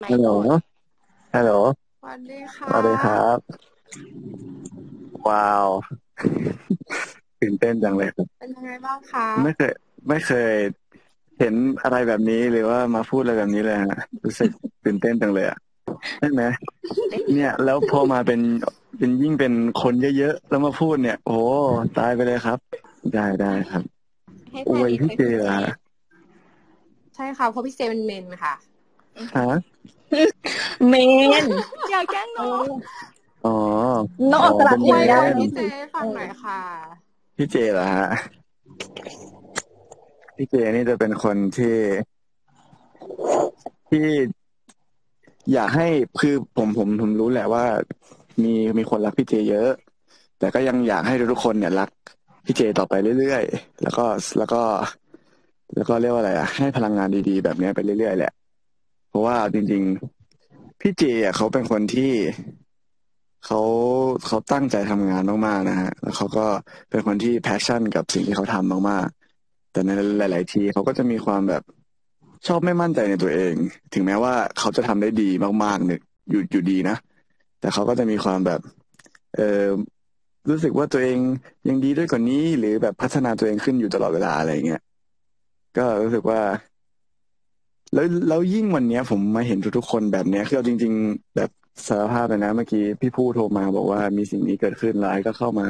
ไม่ฮัลโหลกดฮัลโหล สวัสดีค่ะสวัสดีครับ ว้าว ตื่นเต้นจังเลยครับ เป็นยังไงบ้างคะไม่เคย ไม่เคย เห็นอะไรแบบนี้หรือว่ามาพูดอะไรแบบนี้เลยฮะ รู้สึกตื่นเต้นจังเลยอะใช่ไหม เนี่ย แล้วพอมาเป็น เป็นยิ่งเป็นคนเยอะๆ แล้วมาพูดเนี่ย โอ้ ตายไปเลยครับ ได้ได้ครับให้อแฟวยนพี่เจเหรอฮะใช่ค่ะ เพราะพี่เจเป็นเมนค่ะ ฮะเมนอย่าแกล้งน้องอ๋อน้องออกตลาดอ๋อเองได้เป็นเมนพี่เจฟังหน่อยค่ะ พี่เจเหรอฮะ พี่เจนี่จะเป็นคนที่ที่อยากให้คือผมผมผมรู้แหละว่า มีมีคนรักพี่เจเยอะ แต่ก็ยังอยากให้ทุกคนเนี่ยรักพี่เจต่อไปเรื่อยๆแล้วก็แล้วก็ แล้วก็เรียกว่าอะไรอะให้พลังงานดีๆ แบบเนี้ยไปเรื่อยๆแหละเพ ราะว่าจริง ๆ พี่เจอะเขาเป็นคนที่เขาเขาตั้งใจทำงานมากๆนะฮะแล้วเขาก็เป็นคนที่แพชชั่นกับสิ่งที่เขาทำมากๆ แต่ในหลาย ๆ ทีเขาก็จะมีความแบบชอบไม่มั่นใจในตัวเอง ถึงแม้ว่าเขาจะทำได้ดีมากๆเนี่ยอยู่อยู่ดีนะแต่เขาก็จะมีความแบบ เออรู้สึกว่าตัวเองยังดีด้วยกว่านี้ หรือแบบพัฒนาตัวเองขึ้นอยู่ตลอดเวลาอะไรเงี้ยก็รู้สึกว่า แล้วแล้วยิ่งวันเนี้ย ผมมาเห็นทุกๆคนแบบเนี้ยคือเอาจริง ๆ แบบสารภาพเลยนะเมื่อกี้พี่ผู้โทรมาบอกว่ามีสิ่งนี้เกิดขึ้นไลน์ก็เข้ามา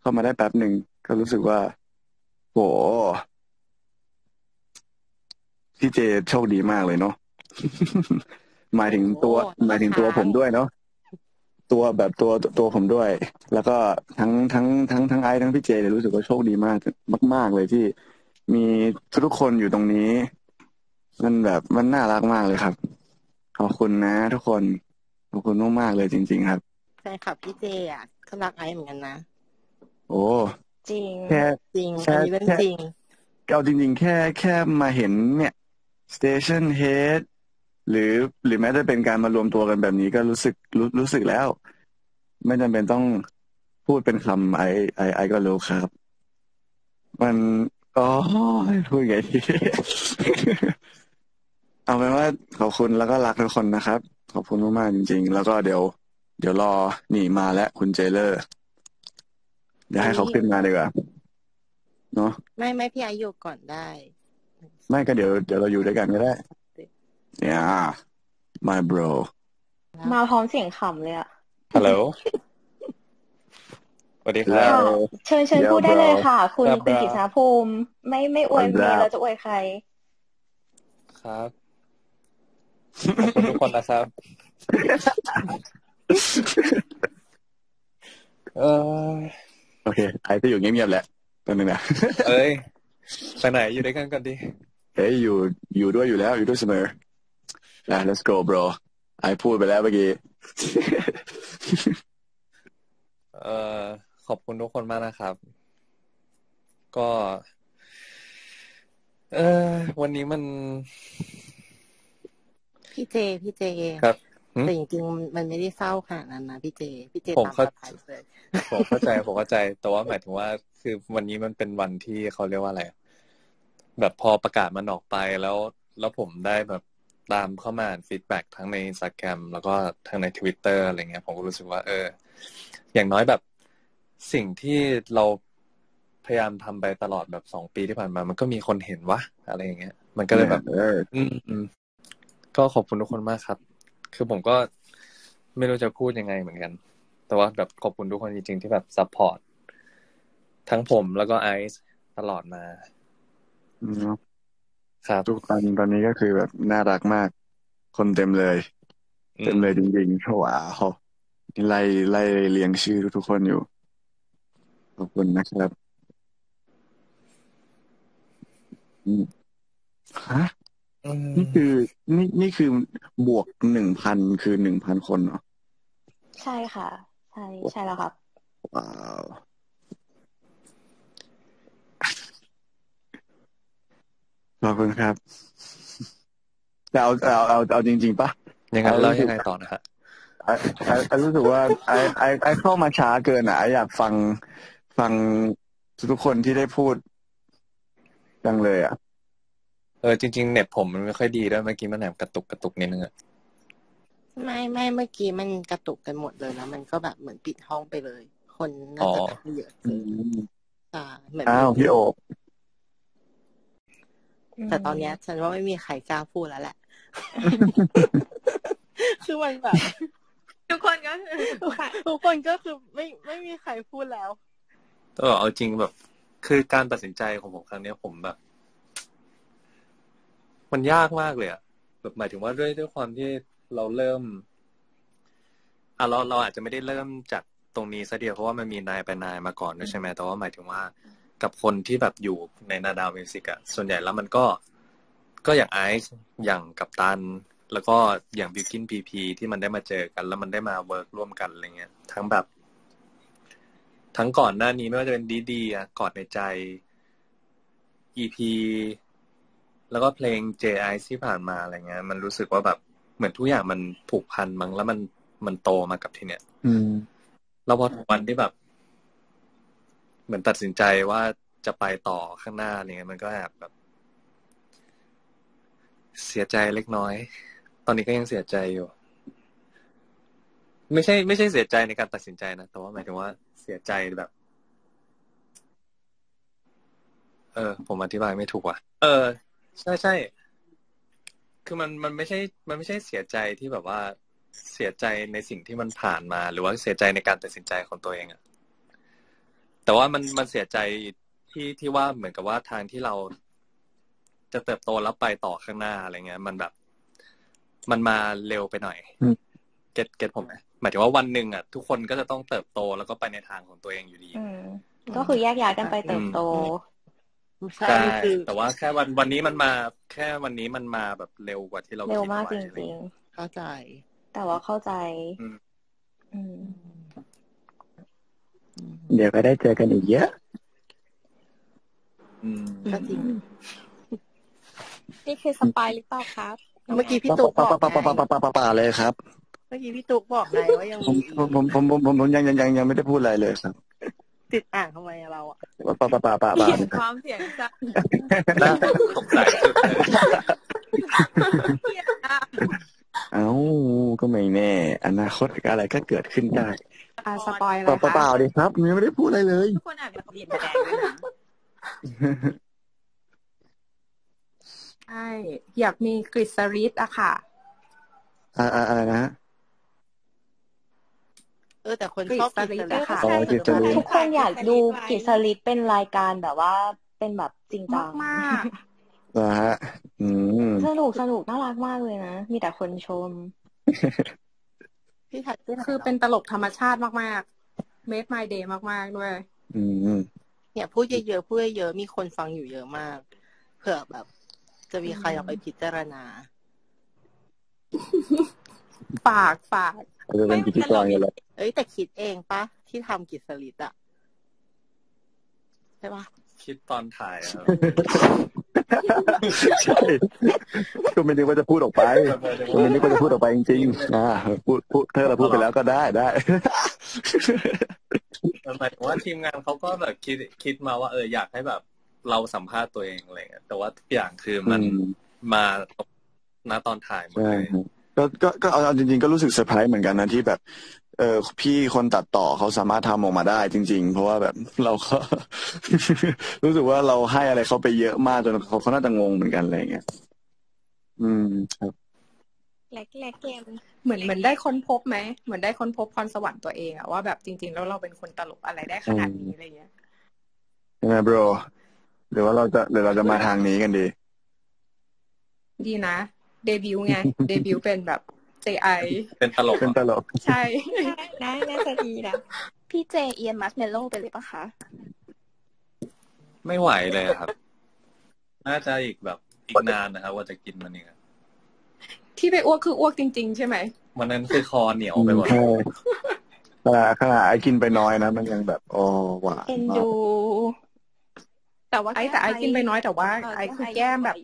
เข้ามาได้แป๊บหนึ่งก็รู้สึกว่าโหพี่เจโชคดีมากเลยเนาะหมายถึงตัวโอ้หมายถึงตัวผมด้วยเนาะตัวแบบตัวตัวผมด้วย แล้วก็ทั้งทั้งทั้งทั้งไอซ์ทั้งพี่เจเลยรู้สึกว่าโชคดีมากมาก ๆ เลยที่มีทุกๆคนอยู่ตรงนี้ มันแบบมันน่ารักมากเลยครับ ขอบคุณนะ ทุกคนขอบคุณมากๆเลยจริง ๆ ครับแฟนคลับพี่เจอะก็รักไอซ์เหมือนกันนะ โอ้จริงแค่จริงแค่อันนี้เรื่องแค่จริงเอาจริง ๆ แค่แค่มาเห็นเนี่ย station head หรือหรือแม้แต่เป็นการมารวมตัวกันแบบนี้ก็รู้สึกรู้รู้สึกแล้ว ไม่จำเป็นต้องพูดเป็นคำไอไอไอก็รู้ครับ มันอ๋อพูดไงดี เอาเป็นว่าขอบคุณแล้วก็รักทุกคนนะครับ ขอบคุณมากๆจริง ๆ แล้วก็เดี๋ยว เดี๋ยวรอนี่มาแล้วคุณเจเลอร์ เดี๋ยวให้เขาขึ้นมาดีกว่าเนาะไม่ไม่พี่ไอซ์อยู่ก่อนได้ ไม่ก็เดี๋ยวเดี๋ยวเราอยู่ด้วยกันก็ได้เนี่ย my bro มาพร้อมเสียงขำเลยอะฮัลโหลสวัสดีครัแล้บวเชิญเชิญเดี๋ยวพูดได้เลย bro ค่ะ คุณครับคุณ bro กิษณภูมิ ไม่ไม่อวยครับเมียเราจะอวยใคร ครับ ขอบคุณทุกคนนะครับ เออโอเคไอจะอยู่เงียบๆแหละตอนนึงนะเอ้ยไปไหนอยู่ด้วยกันก่อนดิเฮ้ยอยู่อยู่ด้วยอยู่แล้ว อยู่ด้วยเสมอนะ let's go bro ไอพูดไปแล้วเมื่อกี้เออขอบคุณทุกคนมากนะครับ ก็ เออวันนี้มัน พี่เจ พี่เจครับหืมแต่จริงๆมันไม่ได้เศร้าขนาดนั้นนะพี่เจ พี่เจผมตามเข้าสไตล์เลยผมเข้าใจผมเข้าใจ แต่ว่าหมายถึงว่า คือวันนี้มันเป็นวันที่เขาเรียกว่าอะไร แบบพอประกาศมันออกไปแล้ว แล้วผมได้แบบตามเข้ามา feedback ทั้งในอินสตาแกรมแล้วก็ทั้งในทวิตเตอร์อะไรเงี้ย ผมก็รู้สึกว่า เออ อย่างน้อยแบบสิ่งที่เราพยายามทำไปตลอดแบบสองปีที่ผ่านมา มันก็มีคนเห็นวะอะไรอย่างเงี้ย มันก็เลยแบบเอออืมอืม ก็ขอบคุณทุกคนมากครับ คือผมก็ไม่รู้จะพูดยังไงเหมือนกัน แต่ว่าแบบขอบคุณทุกคนจริงๆที่แบบ support ทั้งผมแล้วก็ไอซ์ตลอดมาเนอะครับทุกคนตอนนี้ก็คือแบบน่ารักมาก คนเต็มเลยอืมเต็มเลยจริงๆว้าวนี่ไล่ไล่เรียงชื่อทุกๆคนอยู่ ขอบคุณนะครับอืมฮะอืม นี่คือนี่นี่คือบวกหนึ่งพันคือหนึ่งพันคนเหรอใช่ค่ะ ใช่ใช่แล้วครับว้าวขอบคุณครับแต่เอาเอาเอาเอาจริง ๆปะยังไงเอาแล้วรู้สึกยังไงต่อนะฮะไอไอไอรู้สึกว่าไอไอไอเข้ามาช้าเกินอะไออยากฟังฟังทุกคนที่ได้พูดจังเลยอะเออจริง ๆ เน็ตผมมันไม่ค่อยดีด้วยเมื่อกี้มันแอบกระตุกกระตุกนิดนึงอะไม่ไม่เมื่อกี้มันกระตุกกันหมดเลยแล้วมันก็แบบเหมือนปิดห้องไปเลย คนน่าจะแบบไม่เยอะอืเกินมอ่าเหมือนอ้าวพี่โอบแต่ตอนเนี้ย ฉันว่าไม่มีใครกล้าพูดแล้วแหละคือมันแบบทุกคนก็คือทุกคนก็คือไม่ไม่มีใครพูดแล้วก็เอาจริงแบบ คือการตัดสินใจของผมครั้งเนี้ยผมแบบ มันยากมากเลยอะแบบหมายถึงว่าด้วยด้วยความที่เราเริ่มอะเราเราอาจจะไม่ได้เริ่มจากตรงนี้ซะเดียวเพราะว่ามันมีนายไปนายมาก่อนด้วยใช่ไหมแต่ว่าหมายถึงว่ากับคนที่แบบอยู่ในนาดาวมิวสิกอะส่วนใหญ่แล้วมันก็ก็อย่างไอซ์อย่างกัปตัน แล้วก็อย่างบิวกิ้นพีพีที่มันได้มาเจอกัน แล้วมันได้มา work ร่วมกันอะไรเงี้ยทั้งแบบ ทั้งก่อนหน้านี้ไม่ว่าจะเป็นดีดีอะกอดในใจ EP แล้วก็เพลง J.I. ที่ผ่านมาอะไรเงี้ย มันรู้สึกว่าแบบเหมือนทุกอย่างมันผูกพันมั้งแล้วมันมันโตมากับที่เนี้ยอืม แล้วพอถึงวันที่แบบ เหมือนตัดสินใจว่าจะไปต่อข้างหน้าเนี่ยมันก็แอบแบบ เสียใจเล็กน้อย ตอนนี้ก็ยังเสียใจอยู่ ไม่ใช่ ไม่ใช่เสียใจในการตัดสินใจนะแต่ว่าหมายถึงว่าเสียใจแบบ เออ ผมอธิบายไม่ถูกว่ะ เออ ใช่ใช่คือมันมันไม่ใช่ มันไม่ใช่เสียใจที่แบบว่าเสียใจในสิ่งที่มันผ่านมา หรือว่าเสียใจในการตัดสินใจของตัวเองอะแต่ว่ามันมันเสียใจที่ที่ว่าเหมือนกับว่าทางที่เราจะเติบโตแล้วไปต่อข้างหน้าอะไรเงี้ย มันแบบ มันมาเร็วไปหน่อยอืมเก็ตเก็ตผมไหมหมายถึงว่าวันหนึ่งอะทุกคนก็จะต้องเติบโตแล้วก็ไปในทางของตัวเองอยู่ดีอืมก็คือแยกย้ายกันไปเติบโต ใช่ใช่คือแต่ว่าแค่วันวันนี้มันมา แค่วันนี้มันมาแบบเร็วกว่าที่เราเร็วคิดมากไว้จอะไรริงเงี้ยเข้าใจๆแต่ว่าเข้าใจอืมอืมเดี๋ยวก็ได้เจอกันอีกเยอะอืมก็จริง นี่คือสปายหรือเปล่าครับ เมื่อกี้พี่ตุ๊กปะบอกปะปะปะไงปะปะปะปะเลยครับ เมื่อกี้พี่ตุ๊กบอกไงว่ายังผมมีผมผมผมผมผมผมยังยังยังยังไม่ได้พูดอะไรเลยครับ ติดอ่างทำไมอะเราอะปะปะปะปะปะเขียนความเสียงจะน่าสงสัยสุดเลยเขียนอะเอ้าก็ไม่แน่ อนาคตอะไรก็เกิดขึ้นได้อะสปอยอะไรปะปะเปคะล่าดิครับยังไม่ได้พูดอะไรเลยทุกคนอาจจะเปลี่ยนแปลงด้วยนะใช่อยากมีกริสริตอะค่ะ อ่าอ่าอะไรนะ เออแต่คนชอบกฤษกินณะค่ะอ๋อกิษณะทุกคนอยากดูกิจลิตเป็นรายการแบบว่าเป็นแบบจริงจังมากนะฮะอืมสนุกสนุกน่ารักมากเลยนะ มีแต่คนชม พี่ถัดที่ไหนๆคือเป็นตลกธรรมชาติมากๆ made my day มากๆด้วยอืมเนี่ยพูดเยอะๆพูดเยอะๆมีคนฟังอยู่เยอะมาก เผื่อแบบ จะมีใครเอาไปพิจารณา ฝากฝาก เราจะเป็นพิธีกรกันเลยเอ้ยแต่คิดเองปะที่ทำกิจสลิดอะใช่ปะคิดตอนถ่ายอะครับใช่ก็ไม่นึกว่าจะพูดออกไปก็ไม่นึกว่าจะพูดออกไปจริงๆอ่าพูดพูดถ้าเราพูดไปแล้วก็ได้ได้หมายถึงว่าทีมงานเขาก็แบบคิดคิดมาว่าเอออยากให้แบบเราสัมภาษณ์ตัวเองอะไรเงี้ยแต่ว่าทุกอย่างคือมันอืมมาณตอนถ่ายหมดใช่เลยครับ ก็ก็ก็เอาเอาจริงๆก็รู้สึกเซอร์ไพรส์เหมือนกันนะที่แบบ เออพี่คนตัดต่อเขาสามารถทำออกมาได้จริง ๆ เพราะว่าแบบเราก็ รู้สึกว่าเราให้อะไรเขาไปเยอะมากจนเขาเขาน่าจะงงเหมือนกันอะไรอย่างเงี้ยอืมครับแรกแรกเกมเหมือนเหมือนได้ค้นพบไหมเหมือนได้ค้นพบพรสวรรค์ตัวเองอะว่าแบบจริง ๆ แล้วเราเป็นคนตลกอะไรได้ขนาดนี้อะไรเงี้ยใช่ไหมโบรหรือว่าเราจะหรือเราจะมาทางนี้กันดี ดีนะ เดบิวต์ไง เดบิวต์เป็นแบบ JI เป็นตลกเป็นอะตลก ใช่น่าน่าจะดีนะ พี่เจเอียนมัสเมลโล่ไปเลยปะคะ ไม่ไหวเลยอะครับ น่าจะอีกแบบอีกนานนะครับ ว่าจะกินมันอีกอะที่ไปอ้วกคืออ้วกจริง ๆ ใช่ไหมวันนั้นคือคอเหนียวไปหมดใช่ขนาดขนาดไอ้กินไปน้อยนะ มันยังแบบโอ้หวานเอ็นมากดู แต่ว่าไอ้แต่ไอ้กินไปน้อยแต่ว่า ไอ้คือแก้มแบบ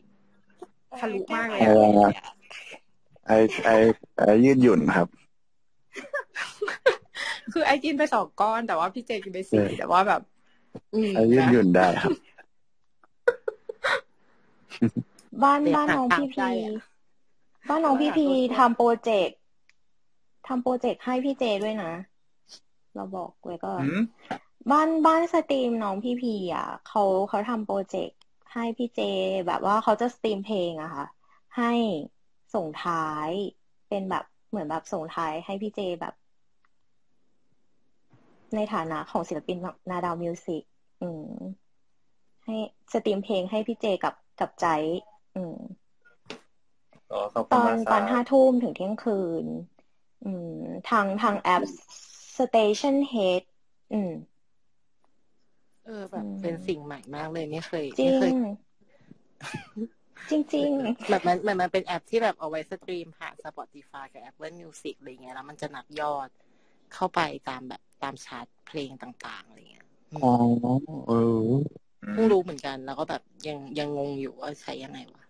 ทะลุมากเลยอะอะไรนะไอ้ไอ้ไอ้ยืดหยุ่นครับ คือไอ้กินไปสองก้อน แต่ว่าพี่เจกินไปสี่เออแต่ว่าแบบอืมไอ้ยืดหยุ่นได้ครับ บ้านเด็กบ้านน้องต่างพี่ๆได้พีอะบ้านน้องพี่พีทำโปรเจกต์ทำโปรเจกต์ให้พี่เจด้วยนะ เราบอกไว้ก่อนหืมบ้านบ้านสตรีมน้องพี่พีอะเขาเขาทำโปรเจกต์ ให้พี่เจแบบว่าเขาจะสตรีมเพลงอะค่ะ ให้ส่งท้ายเป็นแบบเหมือนแบบส่งท้ายให้พี่เจแบบ ในฐานะของศิลปินนาดาวมิวสิกอืม ให้สตรีมเพลงให้พี่เจกับกับใจ อืมอ๋อขอบตคุณอนมากคตรัอบนห้าทุ่มถึงเที่ยงคืน อืม ทางทางแอป Station Head อืม เออแบบอืมเป็นสิ่งใหม่มากเลยไม่เคยจริไม่งเคยจริงแบบมันมันมันเป็นแอปที่แบบเอาไว้สตรีมผ่าน Spotify กับ Apple Music อะไรเงี้ยแล้วมันจะนับยอดเข้าไปตามแบบตามชาร์ตเพลงต่างๆอะไรเงี้ยอ๋อเออเพิ่งรู้เหมือนกัน แล้วก็แบบยังยังงงอยู่ว่าใช้ยังไงวะ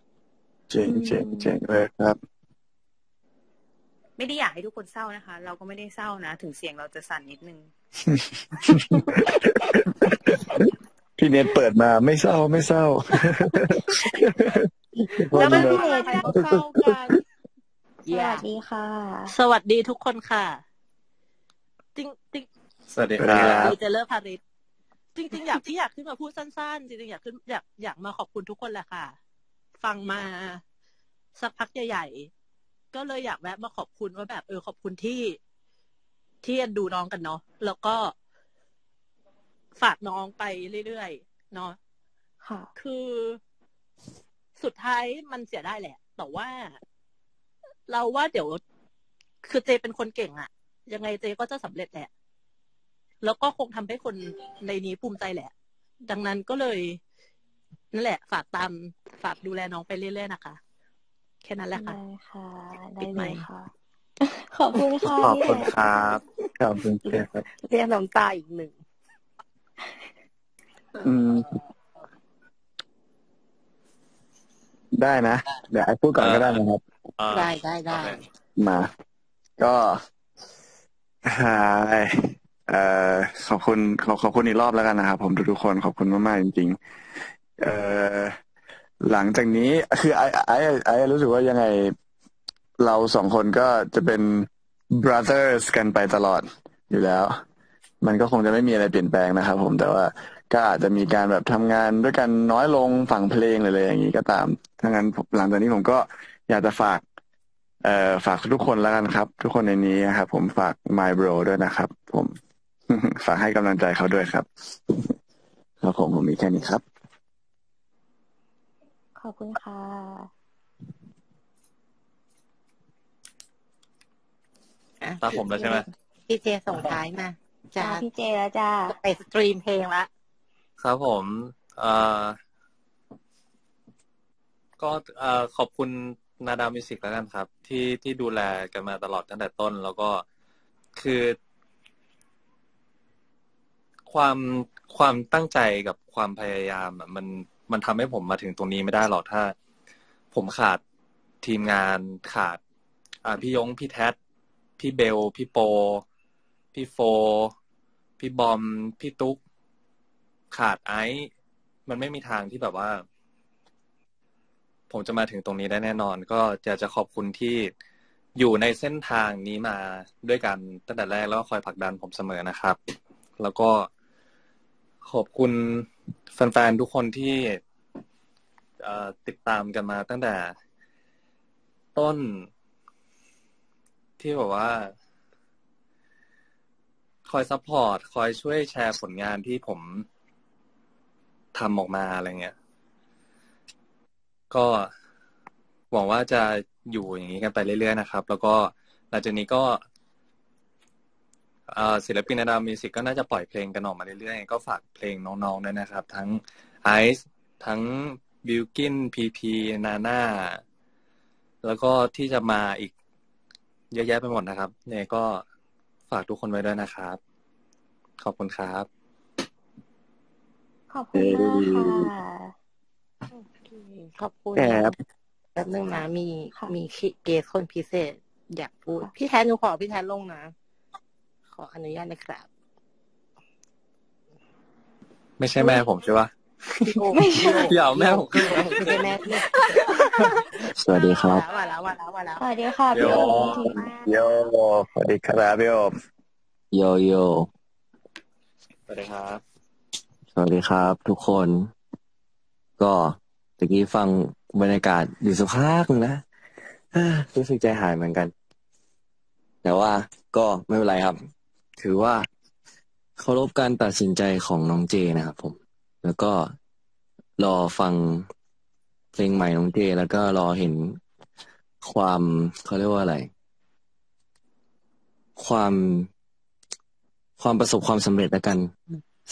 เจ๋งเจ๋งเจ๋งเลยครับ ไม่ได้อยากให้ทุกคนเศร้านะคะ เราก็ไม่ได้เศร้านะ ถึงเสียงเราจะสั่นนิดนึง พี่เน็ตเปิดมาไม่เศร้าไม่เศร้าแล้วมันพพี่อเนดีทก็เข้ากันๆสวัสดีค่ะ สวัสดีทุกคนค่ะ จริงจริงสวัสดีสวัคสดีรัครับบดีเจเลอร์พาริสจริง ๆ อยากที่อยากขึ้นมาพูดสั้นๆ จริงๆอยากขึ้นอยากอยากมาขอบคุณทุกคนแหละค่ะ ฟังมาสักพักใหญ่ๆ ก็เลยอยากแวะมาขอบคุณว่าแบบ เออขอบคุณที่ที่เอ็นดูน้องกันเนาะแล้วก็ ฝากน้องไปเรื่อยๆเนาะค่ะ คือสุดท้ายมันเสียได้แหละ แต่ว่าเราว่าเดี๋ยว คือเจเป็นคนเก่งอะยังไงเจก็จะสำเร็จแหละ แล้วก็คงทำให้คนในนี้ภูมิใจแหละ ดังนั้นก็เลย นั่นแหละ ฝากตามฝากดูแลน้องไปเรื่อยๆนะคะ แค่นั้นแหละค่ะ ได้ค่ะปิได้ดเลไมยค์ค่ะขอบคุณค่ะ ขอบพี่คุณเนทครับ ขอบคุณครับเรียกน้ำตาอีกหนึ่ง อืม ได้นะ เดี๋ยวไอ้พูดก่อนก็ได้นะครับ อ่าได้ได้ได้ โอเคมา ก็ฮายเอ่อขอบคุณขอขอบคุณอีกรอบแล้วกันนะครับผมทุกๆคนขอบคุณมากๆจริง ๆ เอ่อหลังจากนี้คือไอ้ไอ้ไอ้รู้สึกว่ายังไง เราสองคนก็จะเป็น brothers กันไปตลอดอยู่แล้ว มันก็คงจะไม่มีอะไรเปลี่ยนแปลงนะครับผมแต่ว่า ก็อาจจะมีการแบบทำงานด้วยกันน้อยลงฝั่งเพลงหรืออะไรอย่างนี้ก็ตามถ้างั้นผมหลังจากนี้ผมก็อยากจะฝาก เอ่อฝากทุกคนแล้วกันครับ ทุกคนในนี้นะครับผมฝาก my bro ด้วยนะครับ ผมฝากให้กำลังใจเขาด้วยครับครับผมผมมีแค่นี้ครับ ขอบคุณค่ะ อะตามผมแล้วใช่ไหมพี่เจส่งท้ายมาจะจ้าพี่เจแล้วจ้า ไปสตรีมเพลงละ ครับผมเอ่อก็เอ่อขอบคุณนาดาวมิวสิกแล้วกันครับ ที่ที่ดูแลกันมาตลอดตั้งแต่ต้น แล้วก็คือ ความความตั้งใจกับความพยายามอะมันมันทำให้ผมมาถึงตรงนี้ไม่ได้หรอกถ้า ผมขาดทีมงานขาด อ่าพี่ยงพี่แท็ดพี่เบล พี่โป พี่โฟ พี่บอม พี่ตุ๊ก ขาดไอซ์มันไม่มีทางที่แบบว่า ผมจะมาถึงตรงนี้ได้แน่นอน ก็อยากจะขอบคุณที่อยู่ในเส้นทางนี้มาด้วยกันตั้งแต่แรกแล้วก็คอยผลักดันผมเสมอนะครับ แล้วก็ขอบคุณแฟนๆทุกคนที่ติดตามกันมาตั้งแต่ต้นที่แบบว่า คอย support คอยช่วยแชร์ผลงานที่ผม ทำออกมาอะไรเงี้ย ก็หวังว่าจะอยู่อย่างนี้กันไปเรื่อยๆนะครับ แล้วก็หลังจากนี้ก็ศิลปินนาดาวมิวสิกก็น่าจะปล่อยเพลงกันออกมาเรื่อยๆ ก็ฝากเพลงน้องๆด้วยนะครับ ทั้งไอซ์ทั้งบิวกิ้นพีพีนาน่าแล้วก็ที่จะมาอีกเยอะแยะไปหมดนะครับเนี่ยก็ฝากทุกคนไว้ด้วยนะครับ ขอบคุณครับ ขอบคุณมากค่ะขอบคุณแอบแป๊บนึงนะมีค่ะมีเกสคนพิเศษ อยากพูด พี่แทนหนูขอพี่แทนลงนะ ขออนุญาตนะครับ ไม่ใช่แม่ผมใช่ปะพี่โอไม่ใช่อย่าเอาแม่ผมขึ้นไม่ใช่แม่พี่สวัสดีครับว่าแล้วว่าแล้วว่าแล้วสวัสดีค่ะโยพี่เอโยสวัสดีครับโยโยโยสวัสดีครับ สวัสดีครับทุกคน ก็ตะกี้ฟังบรรยากาศอยู่สักพักนึงนะรู้สึกใจหายเหมือนกัน แต่ว่าก็ไม่เป็นไรครับ ถือว่าเคารพการตัดสินใจของน้องเจนะครับผม แล้วก็รอฟังเพลงใหม่น้องเจ แล้วก็รอเห็นความเขาเรียกว่าอะไร ความความประสบความสำเร็จแล้วกัน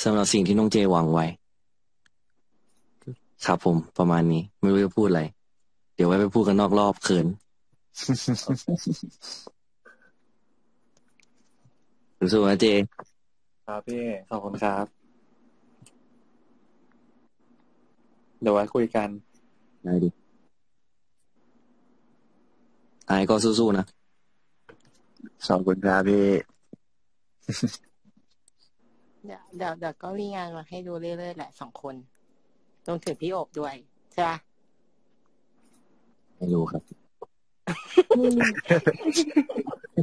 สำหรับสิ่งที่น้องเจหวังไว้ ครับผมประมาณนี้ ไม่รู้จะพูดอะไร เดี๋ยวไว้ไปพูดกันนอกรอบเขินสู้ๆนะเจ ครับพี่ขอบคุณครับ เดี๋ยวไว้คุยกันได้ดิไอ้ก็สู้ๆนะขอบคุณครับพี่ เดี๋ยวเดี๋ยวเดี๋ยวก็มีงานมาให้ดูเรื่อยๆแหละสองคนรวมถึงพี่โอบด้วยใช่ปะไม่รู้ครับ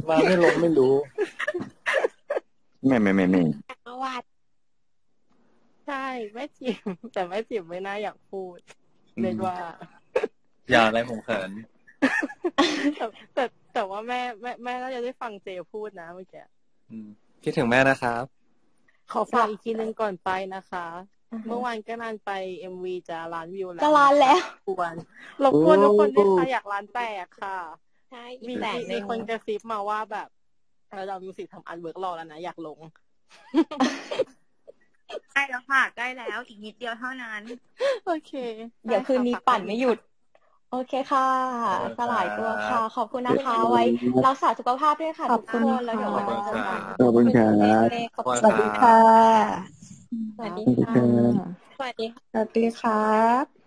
มาไม่ลงไม่รู้ ไม่ไม่ไม่ไม่วัดใช่แม่จิมแต่แม่จิมไม่น่าอยากพูดเรียกว่า อย่าอะไรผมเขินแต่แต่แต่ว่าแม่แม่แม่น่าจะได้ฟังเจพูดนะเมื่อกี้อืมคิดถึงแม่นะครับ ขอฝากอีกทีหนึ่งก่อนไปนะคะ เมื่อวานก็นานไปเอ็มวีจะล้านวิวแล้วจะล้านแล้วควรรบกวนทุกคนด้วยค่ะอยากล้านแตกค่ะใช่มีอีกแสนหมีนึ่งคนกระซิบมาว่าแบบเออเรามิวสิกทำอันเวิร์กรอแล้วนะ อยากลงใกล้แล้วค่ะใกล้แล้วอีกนิดเดียวเท่านั้น โอเค เดี๋ยวคืนนี้ปั่นไม่หยุด โอเคค่ะขอบคุณสลายตัวครัค่ะบขอบคุณนะคะ ไว้รักษาสุขภาพด้วยค่ะขทุอบกคุคณนแล้วเดี๋ยวค่ะไว้เจอกันขอบคุณครับขอบคุณสวัสดีค่ะ สวัสดีขอบคุณค่ะครับสวัสดีค่ะสวัสดีครับ